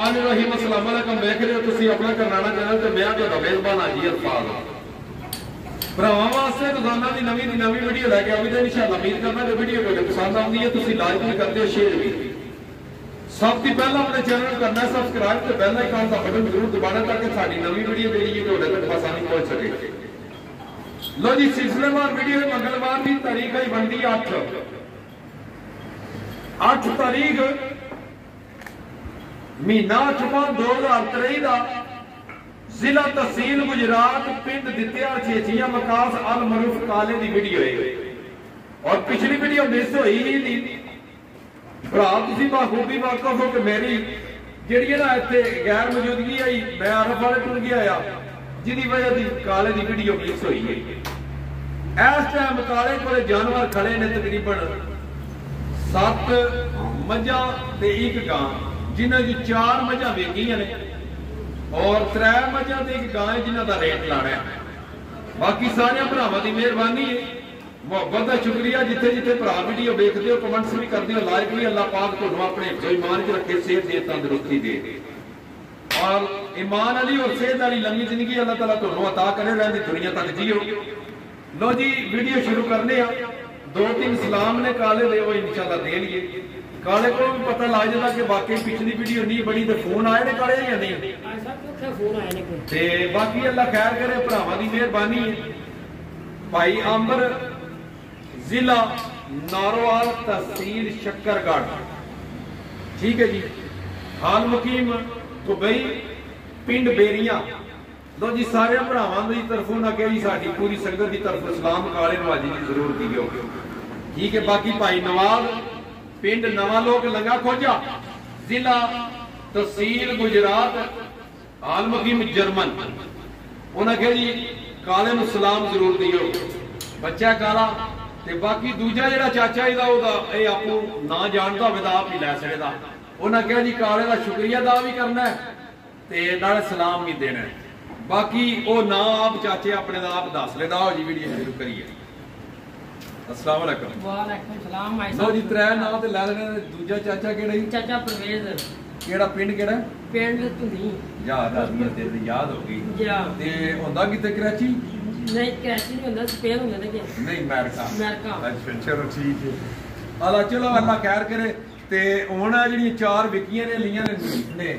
ਆਨ ਰਹੀਮ, ਅਸਲਾਮ ਅਲੈਕਮ। ਵੇਖ ਰਹੇ ਹੋ ਤੁਸੀਂ ਆਪਣਾ ਕਰਨਾਣਾ ਚੈਨਲ ਤੇ ਮੈਂ ਤੁਹਾਡਾ ਮੇਜ਼ਬਾਨ ਹਾਜੀ ਅਲਫਾਜ਼ ਭਰਾਵਾਂ ਵਾਸਤੇ ਰੋਜ਼ਾਨਾ ਦੀ ਨਵੀਂ ਦੀ ਨਵੀਂ ਵੀਡੀਓ ਲੈ ਕੇ ਆਉਂਦੇ ਇਨਸ਼ਾਅੱਲਾ ਉਮੀਦ ਕਰਦਾ ਕਿ ਵੀਡੀਓ ਤੁਹਾਨੂੰ ਪਸੰਦ ਆਉਂਦੀ ਹੈ, ਤੁਸੀਂ ਲਾਈਕ ਕਰਦੇ ਹੋ ਸ਼ੇਅਰ ਵੀ। ਸਭ ਤੋਂ ਪਹਿਲਾਂ ਆਪਣੇ ਚੈਨਲ ਨੂੰ ਕਰਨਾ ਸਬਸਕ੍ਰਾਈਬ ਤੇ ਬੈਲ ਆਈਕਨ ਦਾ ਬਟਨ ਜ਼ਰੂਰ ਦਬਾਉਣਾ ਤਾਂ ਕਿ ਸਾਡੀ ਨਵੀਂ ਵੀਡੀਓ ਜਿਹੜੀ ਹੈ, ਤੁਹਾਡੇ ਤੱਕ ਆਸਾਨੀ ਪਹੁੰਚ ਸਕੇ। ਲੋ ਜੀ, ਸਿਲਸਿਲੇਵਾਰ ਵੀਡੀਓ ਮੰਗਲਵਾਰ ਦੀ ਤਾਰੀਖ ਹੈ ਬਣਦੀ 8 8 ਤਾਰੀਖ ਮਹੀਨਾ 8ਵਾਂ 2023 ਦਾ ਜ਼ਿਲ੍ਹਾ ਤਹਿਸੀਲ ਗੁਜਰਾਤ ਪਿੰਡ ਦਿੱਤਿਆ ਛੇਛੀਆਂ ਮਕਾਸ ਅਲ ਮਰੂਫ ਕਾਲੇ ਦੀ ਵੀਡੀਓ ਹੈ ਔਰ ਪਿਛਲੀ ਵੀਡੀਓ ਮਿਸ ਹੋਈ ਹੀ ਨਹੀਂ। ਭਰਾ, ਤੁਸੀਂ ਬਾਖੂਬੀ ਵਾਕਫ ਹੋ ਕਿ ਮੇਰੀ ਜਿਹੜੀ ਨਾ ਇੱਥੇ ਗੈਰ ਮੌਜੂਦਗੀ ਆਈ, ਮੈਂ ਅਰਫ ਵਾਲੇ ਟੁਰ ਗਿਆ ਆ, ਜਿਹਦੀ ਵਜ੍ਹਾ ਦੀ ਕਾਲੇ ਦੀ ਵੀਡੀਓ ਮਿਸ ਹੋਈ ਹੈ। ਇਸ ਟਾਈਮ ਕਾਲੇ ਕੋਲੇ ਜਾਨਵਰ ਖੜੇ ਨੇ ਤਕਰੀਬਨ 7 ਮੱਝਾਂ ਤੇ ਇੱਕ ਗਾਂ। ਜਿਨ੍ਹਾਂ ਦੀ ਚਾਰ ਮੱਝਾਂ ਵੇਚੀਆਂ ਨੇ ਔਰ ਤਰੇ ਮੱਝਾਂ ਤੇ ਇੱਕ ਗਾਂ ਹੈ ਜਿਨ੍ਹਾਂ ਦਾ ਰੇਟ ਲਾਣਾ ਹੈ ਬਾਕੀ ਸਾਰਿਆਂ ਭਰਾਵਾਂ ਦੀ ਮਿਹਰਬਾਨੀ ਹੈ ਮੁਹੱਬਤ ਦਾ ਸ਼ੁਕਰੀਆ ਜਿੱਥੇ ਜਿੱਥੇ ਭਰਾ ਵੀਡੀਓ ਵੇਖਦੇ ਹੋ ਕਮੈਂਟਸ ਵੀ ਕਰਦੇ ਹੋ ਲਾਈਕ ਵੀ ਅੱਲਾਹ ਪਾਕ ਤੁਹਾਨੂੰ ਆਪਣੇ ਹਿੱਸੋਂ ਇਮਾਨ 'ਚ ਰੱਖੇ ਸਿਹਤ ਦੇ ਤੰਦਰੁਸਤੀ ਦੇ ਔਰ ਇਮਾਨ ਵਾਲੀ ਔਰ ਸਿਹਤ ਵਾਲੀ ਲੰਮੀ ਜ਼ਿੰਦਗੀ ਅੱਲਾਹ ਤਾਲਾ ਤੁਹਾਨੂੰ عطا ਕਰੇ ਰਹਿੰਦੀ ਦੁਨੀਆ ਤੱਕ ਜੀਓ ਲੋ ਜੀ ਵੀਡੀਓ ਸ਼ੁਰੂ ਕਰਨੇ ਆ ਦੋ ਤਿੰਨ ਸਲਾਮ ਨੇ ਕਾਲੇ ਦੇ ਉਹ ਇਨਸ਼ਾਅੱਲਾ ਦੇ ਲਈਏ ਕਾਲੇ ਕੋਲ ਵੀ ਪਤਾ ਲੱਗ ਜਾਂਦਾ ਕਿ ਵਾਕਈ ਪਿਛਲੀ ਵੀਡੀਓ ਨਹੀਂ ਬਣੀ ਤੇ ਫੋਨ ਆਏ ਨੇ ਕਾਲੇ ਜਾਂ ਨਹੀਂ? ਤੇ ਬਾਕੀ ਅੱਲਾ ਖੈਰ ਕਰੇ ਭਰਾਵਾਂ ਦੀ ਮਿਹਰਬਾਨੀ। ਹੈ ਭਾਈ ਅੰਬਰ ਜ਼ਿਲ੍ਹਾ ਨਾਰੋਵਾਲ ਤਹਿਸੀਲ ਸ਼ੱਕਰਗੜ੍ਹ। ਠੀਕ ਹੈ ਜੀ। ਹਾਲ ਮੁਕੀਮ ਦੁਬਈ ਪਿੰਡ ਬੇਰੀਆਂ। ਲੋ ਜੀ ਸਾਰੇ ਭਰਾਵਾਂ ਦੀ ਤਰਫੋਂ ਨਾ ਕਿ ਜੀ ਸਾਡੀ ਪੂਰੀ ਸੰਗਤ ਦੀ ਤਰਫੋਂ ਸਲਾਮ ਕਾਲੇ ਨਵਾਜੀ ਜੀ ਜ਼ਰੂਰ ਦਿਓ। ਠੀਕ ਹੈ ਬਾਕੀ ਭਾਈ ਨਵਾਜ਼ ਪਿੰਡ ਨਵਾਂ ਲੋਕ ਲੰਗਾ ਖੋਜਾ ਜ਼ਿਲ੍ਹਾ ਤਹਿਸੀਲ ਗੁਜਰਾਤ ਹਾਲ ਜਰਮਨ। ਉਹਨਾਂ ਕਹੇ ਜੀ, ਕਾਲੇ ਨੂੰ ਸਲਾਮ ਜ਼ਰੂਰ ਦਿਓ। ਬੱਚਾ ਕਾਲਾ ਤੇ ਬਾਕੀ ਦੂਜਾ ਜਿਹੜਾ ਚਾਚਾ ਇਹਦਾ ਉਹਦਾ ਇਹ ਆਪੂ ਨਾ ਜਾਣਦਾ ਹੋਵੇ ਤਾਂ ਆਪ ਹੀ ਲੈ ਸਕਦਾ। ਉਹਨਾਂ ਕਿਹਾ ਜੀ, ਕਾਲੇ ਦਾ ਸ਼ੁਕਰੀਆ ਦਾ ਵੀ ਕਰਨਾ ਤੇ ਨਾਲ ਸਲਾਮ ਵੀ ਦੇਣਾ ਬਾਕੀ ਉਹ ਨਾ ਆਪ ਚਾਚੇ ਆਪਣੇ ਦਾ ਆਪ ਦੱਸ ਲੈਦਾ ਹੋ ਜੀ, ਵੀਡੀਓ ਸ਼ੁਰੂ ਕਰੀਏ। ਅਸਲਾਮ ਅਲੈਕਮ। ਵਾਲੇਕੁਮ ਸਲਾਮ ਆਇਸਾ ਲੋ ਜੀ ਤਰੇ ਨਾਂ ਤੇ ਲੈ ਲੈਣੇ। ਦੂਜਾ ਚਾਚਾ ਕਿਹੜਾ ਜੀ? ਚਾਚਾ ਪਰਵੇਜ਼। ਕਿਹੜਾ ਪਿੰਡ ਕਿਹੜਾ? ਪਿੰਡ ਧੁਨੀ। ਯਾਦ ਆ ਗਈ ਤੇਰੇ ਯਾਦ ਹੋ ਗਈ। ਤੇ ਹੁੰਦਾ ਕਿਤੇ ਕਰਾਚੀ? ਨਹੀਂ ਕੈਸੀ ਨਹੀਂ ਹੁੰਦਾ ਸਪੇਨ ਹੁੰਦਾ ਨੇ ਕਿ। ਨਹੀਂ ਅਮਰੀਕਾ। ਅਮਰੀਕਾ। ਅੱਛਾ ਚਲੋ ਠੀਕ ਹੈ। ਆਲਾ ਚਲੋ ਅੱਲਾ ਖੈਰ ਕਰੇ। ਤੇ ਹੁਣ ਆਹ ਜਿਹੜੀਆਂ ਚਾਰ ਵਿਕੀਆਂ ਨੇ ਲੀਆਂ ਨੇ ਨੇ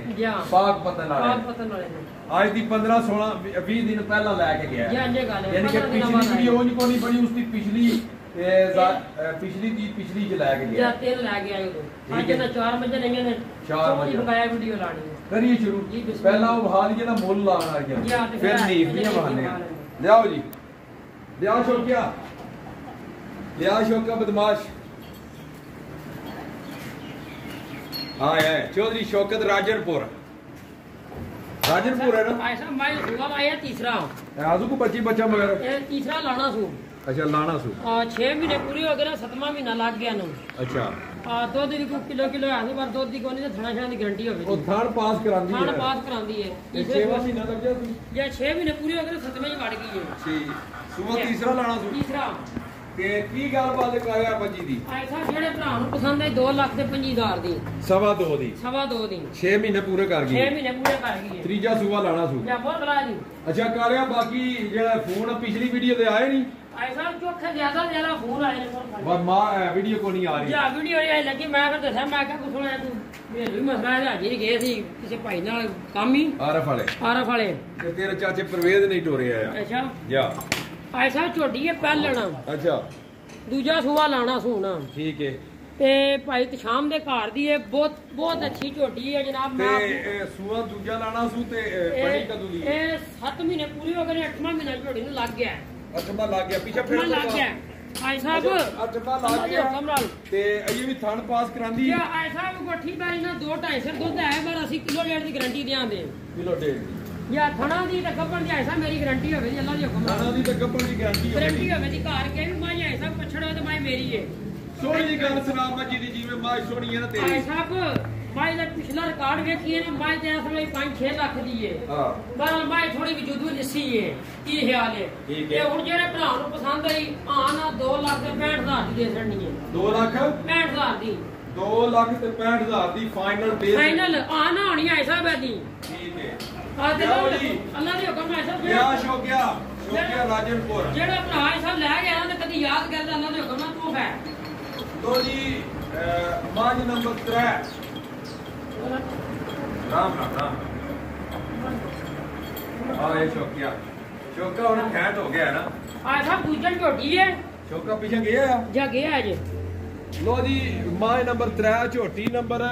ਪਾਕ ਪਤਨ ਪਾਕ ਵਾਲੇ ਪਤਨ ਵਾਲੇ ਨੇ। ਅੱਜ ਦੀ 15 16 20 ਦਿਨ ਪਹਿਲਾਂ ਲੈ ਕੇ ਗਿਆ। ਜਾਂ ਜੇ ਗੱਲ ਹੈ, ਯਾਨੀ ਕਿ 15 ਦਿਨਾਂ ਪਿਛਲੀ ਵੀਡੀਓ ਉਹ ਨਹੀਂ ਕੋਈ ਬਣੀ ਉਸ ਦੀ ਪਿਛਲੀ ਇਹ ਜ਼ਾ- ਅਹ ਪਿਛਲੀ ਦੀ ਪਿਛਲੀ ਚ ਲੈ ਕੇ ਜਾਂ ਗਿਆ ਤੇਲ ਲੈ ਗਿਆ ਉਹ ਠੀਕ ਅੱਜ ਹੈ। ਤਾਂ ਚਾਰ ਵਜੇ ਨਹੀਂ ਨੇ ਚਾਰ ਵਜੇ ਵਜੇ। ਬਕਾਇਆ ਵੀਡੀਓ ਲਾਣੀ ਹੈ ਕਰੀਏ ਸ਼ੁਰੂ ਜੀ, ਬਿਸਮਿਲ੍ਲਾ। ਪਹਿਲਾਂ ਉਹ ਹਾਲ ਜਿਹਦਾ ਮੁੱਲ ਲਾਣ ਆ ਜੀ, ਗਿਆ ਆ ਤੇ ਫਿਰ ਫਿਰ ਨੀਫ ਆ, ਦੀਆਂ ਜੀ, ਬਹਾਨੇ ਆ। ਲਿਆਓ ਜੀ ਲਿਆ ਸ਼ੋਕਿਆ ਲਿਆ ਸ਼ੋਕਾ ਬਦਮਾਸ਼ ਹਾਂ ਹੈ ਹੈ ਨਾ ਅੱਛਾ ਲਾਣਾ ਸੂ। ਆ 6 ਮਹੀਨੇ ਪੂਰੇ ਹੋ ਗਏ ਨਾ ਸੱਤਵਾਂ ਮਹੀਨਾ ਲੱਗ ਗਿਆ ਨੂੰ ਅੱਛਾ। ਆ ਦੁੱਧ ਦੀ ਕੋਈ ਕਿਲੋ ਕਿਲੋ ਆ ਪਰ ਦੁੱਧ ਦੀ ਕੋਈ ਨਹੀਂ ਥਣਾ ਛਣਾ ਦੀ ਗਾਰੰਟੀ ਹੋਵੇ ਉਹ ਥਾਣ ਪਾਸ ਕਰਾਂਦੀ ਹੈ। ਪਾਸ ਕਰਾਉਂਦੀ ਹੈ। ਤੇ ਤੀਸਰੇ 6 ਮਹੀਨਾ ਲੱਗ ਗਿਆ ਤੂੰ ਜਾਂ 6 ਮਹੀਨੇ ਪੂਰੇ ਹੋ ਗਏ ਤਾਂ ਸੱਤਵੇਂ ਚ ਵੜ ਗਈ ਹੈ। ਠੀਕ। ਸੂਆ ਤੀਸਰਾ ਲਾਣਾ ਸੂ। ਤੀਸਰਾ। ਤੇ ਕੀ ਗੱਲਬਾਤ ਕਰਿਆ ਬੱਜੀ ਦੀ? ਐਸਾ ਜਿਹੜੇ ਭਰਾ ਨੂੰ ਪਸੰਦ ਹੈ 2 ਲੱਖ ਤੇ 25000 ਦੀ। ਸਵਾ ਦੋ ਦੀ। ਸਵਾ ਦੋ ਦੀ। 6 ਮਹੀਨੇ ਪੂਰੇ ਕਰ 6 ਗਈ ਮਹੀਨੇ ਪੂਰੇ ਕਰ ਗਈ ਹੈ। ਤੀਜਾ ਸੂਆ ਲਾਣਾ ਸੂ। ਜਾਂ ਬਹੁਤ ਬਲਾ ਜੀ। ਅੱਛਾ ਕਾਲਿਆ ਬਾਕੀ ਜਿਹੜਾ ਫੋਨ ਪਿਛਲੀ ਵੀਡੀਓ ਤੇ ਆਏ ਨਹੀਂ। ਐਸਾ ਚੋਖੇ ਜ਼ਿਆਦਾ ਜ਼ਿਆਦਾ ਫੋਨ ਆਏ ਨੇ ਬਸ ਮਾਂ ਵੀਡੀਓ ਕੋ ਨਹੀਂ ਆ ਰਹੀ। ਜਾਂ ਵੀਡੀਓ ਇਹ ਲੱਗੀ ਮੈਂ ਫਿਰ ਦੱਸਿਆ ਮੈਂ ਕਿਹਾ ਕੁਛ ਹੋਇਆ ਤੂੰ। ਵੀ ਮਸਲਾ ਹੈ ਹਾਜੀ ਗਏ ਸੀ ਕਿਸੇ ਭਾਈ ਨਾਲ ਕੰਮ ਹੀ। ਆਰਫ ਵਾਲੇ। ਆਰਫ ਵਾਲੇ। ਤੇ ਤੇਰੇ ਚਾਚੇ ਪ੍ਰਵੇਦ ਨਹੀਂ ਟੋਰੇ ਆ। ਅੱਛਾ। ਜਾ। ਐਸਾ ਝੋਟੀ ਹੈ ਪਹਿਲਣਾ ਅੱਛਾ। ਦੂਜਾ ਸੂਆ ਲਾਣਾ ਸੂਣਾ। ਠੀਕ ਹੈ ਤੇ ਭਾਈ ਤਸ਼ਾਮ ਦੇ ਘਰ ਦੀ ਇਹ ਬਹੁਤ ਬਹੁਤ ਅੱਛੀ ਝੋਟੀ ਹੈ ਜਨਾਬ ਤੇ ਮੈਂ ਇਹ ਸੂਆ ਦੂਜਾ ਲਾਣਾ ਸੂ ਤੇ ਬੜੀ ਕਦੋਂ ਦੀ? ਇਹ ਇਹ 7 ਮਹੀਨੇ ਪੂਰੇ ਹੋ ਗਏ ਨੇ 8ਵਾਂ ਮਹੀਨਾ ਝੋਟੀ ਨੂੰ ਲੱਗ ਗਿਆ। ਅਠਮਾ ਲੱਗ ਗਿਆ ਪਿੱਛੇ ਫਿਰ ਲੱਗ ਗਿਆ। ਭਾਈ ਸਾਹਿਬ ਅੱਲਾ ਲੱਗ ਗਿਆ। ਤੇ ਅਜੇ ਵੀ ਥਣ ਪਾਸ ਕਰਾਂਦੀ। ਯਾ ਐਸਾ ਕੋਠੀ ਦਾ ਇਹਨਾਂ 2 250 ਦੁੱਧ ਹੈ ਪਰ ਅਸੀਂ ਕਿਲੋ ਡੇਢ ਦੀ ਗਾਰੰਟੀ ਦਿਆਂਦੇ ਕਿਲੋ ਡੇਢ ਯਾ ਥਣਾ ਦੀ ਤੇ ਗੱਪਣ ਦੀ ਐਸਾ ਮੇਰੀ ਗਾਰੰਟੀ ਹੋਵੇ ਜੀ ਅੱਲਾ ਦੇ ਹੁਕਮ ਨਾਣਾ ਦੀ ਤਾਂ ਗੱਪਣ ਦੀ ਗਾਰੰਟੀ ਗਾਰੰਟੀ ਹੋਵੇ ਹੋਵੇ ਦੀ ਘਰ ਕੇ ਵੀ ਮੈਂ ਐਸਾ ਪਛੜੋ ਤੇ ਮੈਂ ਮੇਰੀ ਹੈ ਸੋਹਣੀ ਜੀ ਗੱਲ ਸੁਣਾ ਮੱਜੀ ਦੀ ਜਿਵੇਂ ਮਾਂ ਸੋਹਣੀ ਹੈ ਨਾ ਤੇਰੀ ਸਾਹਿਬ ਮੈਂ ਦਾ ਪਿਛਲਾ ਰਿਕਾਰਡ ਵੇਖੀਏ ਨਾ ਮੈਂ ਤੇ ਇਸ ਵੇਲੇ 5-6 ਲੱਖ ਦੀ ਹੈ। ਹਾਂ ਪਰ ਮੈਂ ਥੋੜੀ ਵਜੂਦੂ ਲਿੱਸੀ ਹੈ ਕੀ ਖਿਆਲ ਠੀਕ ਤੇ। ਹੁਣ ਜਿਹੜੇ ਭਰਾ ਨੂੰ ਪਸੰਦ ਆਈ ਆ ਨਾ 2 ਲੱਖ ਤੇ 65000 ਦੀ ਦੇ ਛੜਨੀ ਹੈ 2 ਲੱਖ? 65000 ਦੀ। 2 ਲੱਖ ਤੇ 65000 ਦੀ ਫਾਈਨਲ ਦੇ ਫਾਈਨਲ ਆ ਨਾ ਹੋਣੀ ਐ ਸਾਹਿਬ ਦੀ। ਠੀਕ ਹੈ। ਆ ਜੀ। ਅੱਲਾ ਦੇ ਹੁਕਮ ਐ ਸਾਹਿਬ ਵਿਆਹ ਸ਼ੋਕਿਆ? ਸ਼ੋਕਿਆ ਰਾਜਨਪੁਰ। ਜਿਹੜਾ ਭਰਾ ਇਹ ਸਭ ਲੈ ਗਿਆ ਨਾ ਤੇ ਕਦੀ ਯਾਦ ਕਰਦਾ ਅੱਲਾ ਦੇ ਹੁਕਮ ਨਾਲ ਤੂੰ ਹੈ। ਲੋ ਜੀ ਮਾਝ ਨੰਬਰ 3 ਰਾਮ ਰਾਮ ਰਾਮ। ਆ ਇਹ ਸ਼ੋਕਿਆ ਸ਼ੋਕਾ ਹੁਣ ਖੈਟ ਹੋ ਗਿਆ ਹੈ ਨਾ। ਆ ਸਾਹਿਬ ਦੂਜਣ ਝੋਟੀ ਹੈ। ਸ਼ੋਕਾ ਪਿੱਛੇ ਗਿਆ ਆ ਜਾਂ ਗਿਆ ਜੇ। ਲੋ ਜੀ ਮਾਝ ਨੰਬਰ 3 ਝੋਟੀ ਨੰਬਰ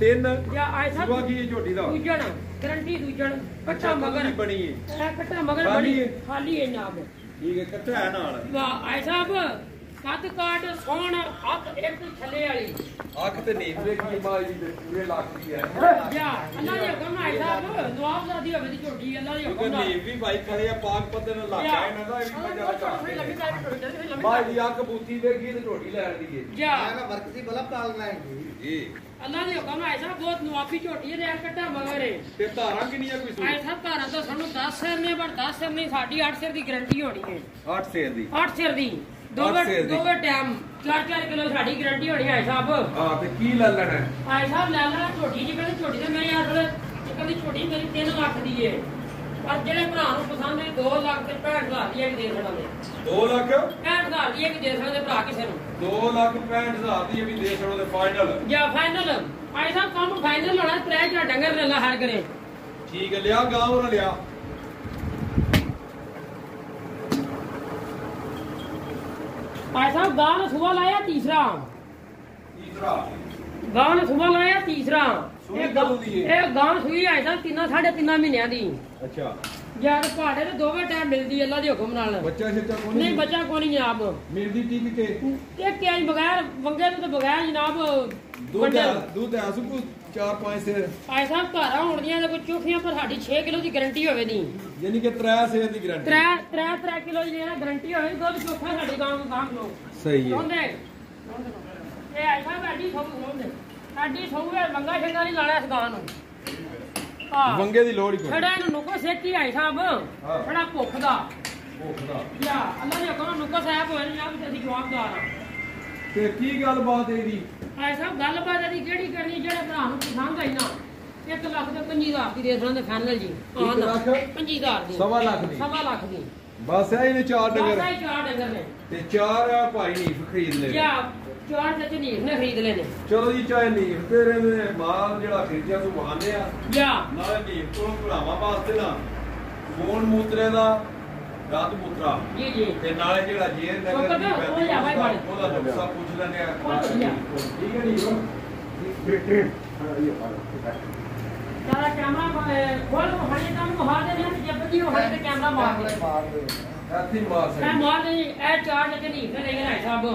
3 ਜਾਂ ਆ ਸਾਹਿਬ ਸੁਆ ਕੀ ਝੋਟੀ ਦਾ? ਦੂਜਣ ਗਰੰਟੀ ਦੂਜਣ ਕੱਟਾ ਮਗਰ। ਬਣੀ ਹੈ। ਇਹ ਕੱਟਾ ਮਗਰ ਖਾਲੀ ਬਣੀ। ਹੈ? ਖਾਲੀ ਹੈ ਨਾਬ ਠੀਕ ਹੈ ਕੱਟਾ ਹੈ ਨਾਲ। ਵਾਹ ਆਏ ਸਾਹਿਬ। ਕੱਦ ਕਾਟ ਸੋਹਣ ਅੱਖ ਇੱਕ ਥੱਲੇ ਵਾਲੀ। ਅੱਖ ਤੇ ਨੀਂਦ। ਵੇਖੀ ਮਾਝ ਦੀ ਪੂਰੇ ਲੱਖ ਦੀ ਹੈ। ਜਾਂ ਅੱਲਾ ਦੇ ਹੁਕਮ ਨਾਲ ਆਏ ਸਾਹਿਬ ਨਵਾਬਜ਼ਾਦੀ ਹੋਵੇ ਦੀ ਝੋਟੀ ਅੱਲਾ ਦੇ ਹੁਕਮ ਨਾਲ ਨੀਂਦ ਵੀ ਭਾਈ ਕਰੇ ਆ ਪਾਕ ਪੱਤੇ ਨਾਲ ਲੱਗ ਗਿਆ ਇਹਨਾਂ ਦਾ ਇਹ ਵੀ ਮਜ਼ਾ ਕਰਦੇ ਮਾਝ ਜਾਂ ਦੀ ਅੱਖ ਬੂਤੀ ਵੇਖੀ ਤੇ ਝੋਟੀ ਲੈਣ ਦੀ ਹੈ। ਜਾਂ। ਮੈਂ ਵਰਕ ਸੀ ਬਲਬ ਤਾਲ ਲਾਏਂਗੇ ਜੀ। ਅੱਲਾ ਦੇ ਹੁਕਮ ਨਾਲ ਆਏ ਸਾਹਿਬ ਬਹੁਤ ਨਵਾਬੀ ਝੋਟੀ ਇਹ ਕੱਟਾ ਮਗਰ ਹੈ ਤੇ ਧਾਰਾਂ ਕਿੰਨੀਆਂ ਕੋਈ ਆਏ ਸੂਈ ਸਾਹਿਬ ਧਾਰਾਂ ਤਾਂ ਸਾਨੂੰ 10 ਸਿਰ ਨੇ ਪਰ 10 ਸਿਰ ਨਹੀਂ ਸਾਡੀ 8 ਸਿਰ ਦੀ ਗਾਰੰਟੀ ਹੋਣੀ ਹੈ। 8 ਸੇਰ ਦੀ। 8 ਸਿਰ ਦੀ। ਦੋਵੇਂ ਸਿਰ ਦੀ। ਦੋਵੇਂ ਟਾਈਮ। 4-4 ਕਿਲੋ ਸਾਡੀ ਗਾਰੰਟੀ ਹੋਣੀ ਹੈ ਸਾਹਿਬ। ਹਾਂ ਤੇ ਕੀ ਲੈ ਲੈਣਾ ਹੈ? ਆਏ ਸਾਹਿਬ ਲੈ ਲੈਣਾ ਝੋਟੀ ਜੀ ਕਹਿੰਦੇ ਝੋਟੀ ਤੇ ਮੇਰੇ ਇੱਕ ਦੀ ਝੋਟੀ ਮੇਰੀ 3 ਲੱਖ ਦੀ ਏ। ਪਰ ਜਿਹੜੇ ਭਰਾ ਨੂੰ ਪਸੰਦ ਹੈ 2 ਲੱਖ ਤੇ 65000 ਦੀ ਇਹ ਵੀ ਦੇ ਸਕਦੇ 2 ਲੱਖ? 65000 ਦੀ ਇਹ ਵੀ ਦੇ ਸਕਦੇ ਭਰਾ ਕਿਸੇ ਨੂੰ। 2 ਲੱਖ 65000 ਦੀ ਇਹ ਵੀ ਦੇ ਛੜੋ ਤੇ ਫਾਈਨਲ ਜਾਂ ਫਾਈਨਲ ਆਏ ਸਾਹਿਬ ਕੰਮ ਫਾਈਨਲ ਹੋਣਾ ਤਰੇ ਜਾਂ ਡੰਗਰ ਲੱਲਾ ਹਰ ਕਰੇ ਠੀਕ ਹੈ ਲਿਆ ਗਾਂ ਉਹਨਾਂ ਲਿਆ। ਆਏ ਸਾਹਿਬ ਗਾਂ ਨੂੰ ਸੁਬਾ ਲਾਇਆ ਤੀਸਰਾ। ਤੀਸਰਾ। ਗਾਂ ਨੂੰ ਸੁਬਾ ਲਾਇਆ ਤੀਸਰਾ। ਇਹ ਗਾਂ- ਸੂਈ ਆਏ ਸਾਹਿਬ ਤਿੰਨਾਂ ਸਾਢੇ ਤਿੰਨਾਂ ਮਹੀਨਿਆਂ ਦੀ। ਅੱਛਾ। ਯਾਰ ਪਹਾੜੇ ਤੇ ਦੋਵੇਂ ਟਾਈਮ ਮਿਲਦੀ ਅੱਲਾ ਦੇ ਹੁਕਮ ਨਾਲ। ਬੱਚਾ ਛੱਚਾ ਕੋਈ ਨਹੀਂ। ਬੱਚਾ ਕੋਈ ਨਹੀਂ ਜਨਾਬ ਮਿਲਦੀ ਟੀਕ ਕੇ ਜੀ ਬਗੈਰ ਵੰਗੇ ਤੋਂ ਤਾਂ ਬਗੈਰ ਜਨਾਬ ਦੁੱਧ ਦੁੱਧ ਆ ਸੁਕੂ 4-5 ਸੇਰ। ਆਏ ਸਾਹਿਬ ਘਰਾਂ ਹੋਣੀਆਂ ਤੇ ਕੋਈ ਚੋਖੀਆਂ ਪਰ ਸਾਡੀ 6 ਕਿਲੋ ਦੀ ਗਾਰੰਟੀ ਹੋਵੇ ਦੀ ਯਾਨੀ ਕਿ 3 ਸੇਰ ਦੀ ਗਾਰੰਟੀ 3 3 3 ਕਿਲੋ ਦੀ ਜਿਹੜਾ ਗਾਰੰਟੀ ਹੋਵੇ ਦੁੱਧ ਚੋਖਾ ਸਾਡੀ ਗਾਂ ਨੂੰ ਸਾਂਭ ਲਓ ਸਹੀ ਹੈ। ਹੁੰਦੇ ਇਹ ਆਏ ਸਾਹਿਬ ਸਾਡੀ ਸਭ ਹੁੰਦੇ ਸਾਡੀ ਸਭ ਹੈ ਮੰਗਾ ਛੰਗਾ ਨਹੀਂ ਲਾਣਾ ਇਸ ਗਾਂ ਨੂੰ। ਹਾਂ ਵੰਗੇ ਦੀ ਲੋੜ ਹੀ ਕੋਈ ਛੜਾ ਇਹਨੂੰ ਨੁਕੋ ਸੇਤੀ ਆਏ ਸਾਹਿਬ। ਛੜਾ ਭੁੱਖ ਦਾ। ਭੁੱਖ ਦਾ। ਯਾ ਅੱਲਾ ਦੇ ਨਾਲ ਨੁਕੋ ਸਾਹਿਬ ਹੋਏ ਜਨਾਬ ਤੇ ਅਸੀਂ ਜਵਾਬਦਾਰ ਹਾਂ ਤੇ ਕੀ ਗੱਲ ਬਾਤ ਇਹਦੀ? ਆਏ ਸਾਹਿਬ ਗੱਲਬਾਤ ਇਹਦੀ ਕਿਹੜੀ ਕਰਨੀ ਜਿਹੜੇ ਭਰਾ ਨੂੰ ਪਸੰਦ ਆਈ ਨਾ 1 ਲੱਖ ਤੇ 25000 ਦੀ ਦੇ ਦੇਣਾ ਫਾਈਨਲ ਜੀ। ਇੱਕ ਲੱਖ? 25000 ਦੀ। ਸਵਾ ਲੱਖ ਦੀ। ਸਵਾ ਲੱਖ ਦੀ। ਬਸ ਇਹ ਇਹਨੇ ਚਾਰ ਬਸ ਡੰਗਰ ਆਈ ਚਾਰ ਡੰਗਰ ਨੇ। ਤੇ ਚਾਰ ਆ ਭਾਈ ਨੀਫ ਖਰੀਦ ਲੈ ਜਾਂ ਚਾਰ ਤੇ ਝਨੀਰ ਨੇ ਖਰੀਦ ਲਏ ਨੇ ਚਲੋ ਜੀ ਚਾਹੇ ਨੀਫ ਤੇਰੇ ਨੇ ਮਾਲ ਜਿਹੜਾ ਖਰੀਦਿਆ ਤੂੰ ਬਹਾਨੇ ਆ। ਜਾਂ। ਨਾਲੇ ਨੀਫ ਤੋਂ ਭਰਾਵਾਂ ਵਾਸਤੇ ਨਾ ਫੋਨ ਮੂਤਰੇ ਦਾ ਰਾਤ ਮੂਤਰਾ ਜੀ ਜੀ। ਤੇ ਨਾਲੇ ਜਿਹੜਾ ਜੇਰ ਨਗਰ ਦੀ ਪੈਂਦੀ ਉਹਦਾ ਨੁਕਸਾ ਪੁੱਛ ਲੈਂਦੇ ਆ। ਠੀਕ ਹੈ ਨੀਫ ਸਾਰਾ ਕੈਮਰਾ ਖੋਲ ਹਣੇ ਕੰਮ ਮਹਾ ਦੇ ਨੇ ਜਦ ਦੀ ਉਹ ਤੇ ਕੈਮਰਾ ਮਾਰ ਦੇ। ਮਾਰ ਹੀ ਮੈਂ ਮਾਰ ਇਹ ਚਾਰ ਝਨੀਰ ਨੇ ਸਾਹਿਬ।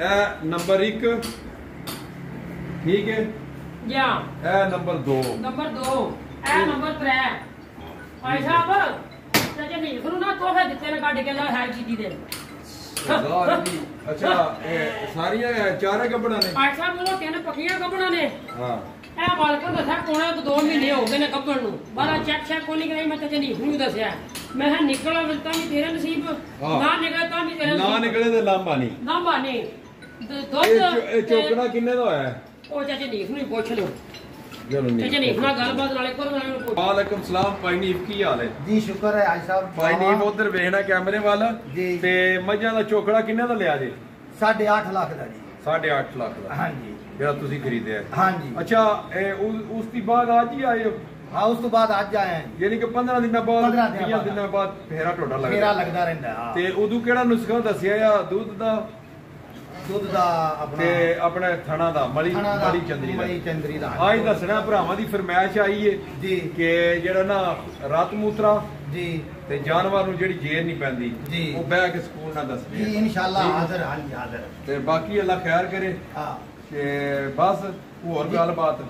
ਇਹ ਨੰਬਰ 1 ਠੀਕ ਹੈ। ਜਾਂ ਇਹ ਨੰਬਰ 2 ਨੰਬਰ 2 ਇਹ ਨੰਬਰ 3 ਭਾਈ ਸਾਹਿਬ ਤੇ ਝਨੀਰ ਨੂੰ ਨਾ ਤੋਹਫੇ ਦਿੱਤੇ ਨੇ ਕੱਢ ਕੇ ਲਾ ਹੈ ਜੀਦੀ ਦੇ ਸਰਦਾਰ ਜੀ ਅੱਛਾ ਇਹ ਸਾਰੀਆਂ ਚਾਰੇ ਕੱਪੜਾ ਨੇ? ਭਾਈ ਸਾਹਿਬ ਨੂੰ ਤਿੰਨ ਪੱਕੀਆਂ ਕੱਢਣਾ ਨੇ। ਹਾਂ। ਇਹ ਮਾਲਕਾਂ ਦੱਸਿਆ ਕੋਣਾ ਤੋਂ 2 ਮਹੀਨੇ ਹੋ ਗਏ ਨੇ ਕੱਢਣ ਨੂੰ। ਬਾਰਾ ਚੈੱਕ ਚੈੱਕ ਕੋਈ ਨਹੀਂ ਕਰਾਈ ਮੈਂ ਤੇ ਝਨੀਰ ਨੂੰ ਦੱਸਿਆ। ਮੈਂ ਕਿਹਾ ਨਿਕਲਾ ਮਿਲਤਾ ਵੀ ਤੇਰੇ ਨਸੀਬ ਹਾਂ। ਨਾ ਨਿਕਲਿਆ ਤਾਂ ਵੀ ਤੇਰੇ ਨਾ ਨਿਕਲੇ ਤੇ ਲਾਂਬਾ ਨਹੀਂ। ਨਾ ਬਾਨੇ। ਦੁੱਧ ਇਹ ਚੋ- ਇਹ ਤੇ- ਚੋਕੜਾ ਕਿੰਨੇ ਦਾ ਹੋਇਆ? ਹੈ? ਉਹ ਚਾਚੇ ਨੀਫ ਨੂੰ ਹੀ ਪੁੱਛ ਲਓ। ਚਲੋ ਤੇ ਨਹੀਂ ਝਨੀਰ ਨਾਲ ਗੱਲਬਾਤ ਨਾਲੇ ਕਰੋ ਨਾਲੇ ਉਹਨੂੰ ਪੁੱਛ। ਵਾਲੇਕਮ ਸਲਾਮ ਭਾਈ ਨੀਫ ਕੀ ਹਾਲ ਹੈ? ਜੀ ਸ਼ੁਕਰ ਹੈ ਆਜ ਸਾਹਿਬ ਭਾਈ ਨੀਫ ਉਧਰ ਵੇਖਣਾ ਕੈਮਰੇ ਵੱਲ। ਜੀ। ਤੇ ਮੱਝਾਂ ਦਾ ਚੋਕੜਾ ਕਿੰਨੇ ਦਾ ਲਿਆ ਜੇ? 8.5 ਲੱਖ ਦਾ ਜੀ। 8.5 ਲੱਖ ਦਾ। ਹਾਂਜੀ। ਜਿਹੜਾ ਤੁਸੀਂ ਖਰੀਦਿਆ। ਹਾਂਜੀ। ਅੱਛਾ ਇਹ ਉਸ- ਉਸ ਦੀ ਬਾਅਦ ਅੱਜ ਹੀ ਆਏ ਹੋ? ਹਾਂ ਉਸ ਤੋਂ ਬਾਅਦ ਅੱਜ ਆਏ ਹਾਂ। ਯਾਨੀ ਕਿ 15 ਦਿਨਾਂ ਬਾਅਦ 15 ਦਿਨਾਂ 20 ਬਾਅਦ। ਦਿਨਾਂ ਬਾਅਦ ਫੇਰਾ ਟੋਟਾ ਫੇਰਾ ਲੱਗਦਾ ਲੱਗਦਾ ਰਹਿੰਦਾ ਹਾਂ ਤੇ ਉਦੋਂ ਕਿਹੜਾ ਨੁਸਖਾ ਦੱਸਿਆ ਆ ਦੁੱਧ ਦਾ ਦੁੱਧ ਦਾ ਆਪਣਾ ਤੇ ਆਪਣੇ ਥਣਾ ਦਾ ਮਲੀ ਮਲੀ ਚੰਦਰੀ ਦਾ ਮਲੀ ਚੰਦਰੀ ਦਾ ਅੱਜ ਦੱਸਣਾ ਭਰਾਵਾਂ ਦੀ ਫਰਮਾਇਸ਼ ਆਈ ਏ ਜੀ ਕਿ ਜਿਹੜਾ ਨਾ ਰਾਤ ਮੂਤਰਾ ਜੀ ਤੇ ਜਾਨਵਰ ਨੂੰ ਜਿਹੜੀ ਜੇਰ ਨਹੀਂ ਪੈਂਦੀ। ਉਹ ਬਹਿ ਕੇ ਸਕੂਨ ਨਾਲ ਦੱਸਣੀ ਜੀ ਹੈ। ਇਨਸ਼ਾਅੱਲਾ। ਹਾਜ਼ਰ ਹਾਂਜੀ ਹਾਜ਼ਰ ਤੇ ਬਾਕੀ ਅੱਲਾ ਖੈਰ ਕਰੇ ਹਾਂ ਕਿ ਬਸ ਹੋਰ ਜੀ। ਗੱਲਬਾਤ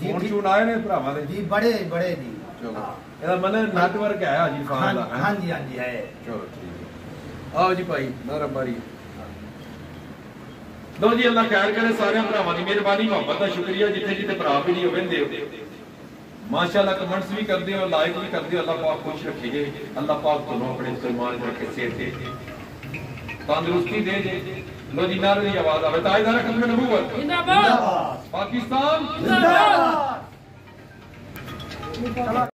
ਜੀ, ਫੋਨ ਜੀ। ਚੂਨ ਆਏ ਨੇ ਭਰਾਵਾਂ ਦੇ? ਜੀ ਬੜੇ ਬੜੇ ਜੀ। ਚਲੋ। ਹਾਂ। ਇਹਦਾ ਮਤਲਬ ਨੈਟਵਰਕ ਹੈ ਹਾਜੀ ਖਾਨ ਦਾ ਹਾਂ-? ਹਾਂਜੀ ਹਾਂਜੀ ਹੈ। ਚਲੋ ਠੀਕ ਹੈ। ਆਓ ਜੀ ਭਾਈ ਨਾਰਾ ਮਾਰੀ ਲੋ ਜੀ ਅੱਲਾ ਖੈਰ ਕਰੇ ਸਾਰਿਆਂ ਭਰਾਵਾਂ ਦੀ ਮਿਹਰਬਾਨੀ ਮੁਹੱਬਤ ਦਾ ਸ਼ੁਕਰੀਆ। ਜਿੱਥੇ ਜਿੱਥੇ ਭਰਾ ਵੀਡੀਓ ਵੇਂਦੇ ਹੋ। ਮਾਸ਼ਾਅੱਲਾ ਕਮੈਂਟਸ ਵੀ ਕਰਦੇ ਹੋ ਲਾਈਕ ਵੀ ਕਰਦੇ ਹੋ ਅੱਲਾਹ ਪਾਕ ਖੁਸ਼ ਰੱਖੇ ਜੇ। ਅੱਲਾਹ ਪਾਕ ਤੁਹਾਨੂੰ ਆਪਣੇ ਸਲਮਾਨ ਦੇ ਰੱਖੇ ਸਿਹਤ ਤੰਦਰੁਸਤੀ ਦੇ ਜੇ। ਲੋ ਜੀ ਨਾਰੇ ਦੀ ਆਵਾਜ਼ ਆਵੇ ਤਾਜਦਾਰ ਖਤਮ ਨਬੂਵਤ। ਜਿੰਦਾਬਾਦ। ਪਾਕਿਸਤਾਨ। ਜਿੰਦਾਬਾਦ।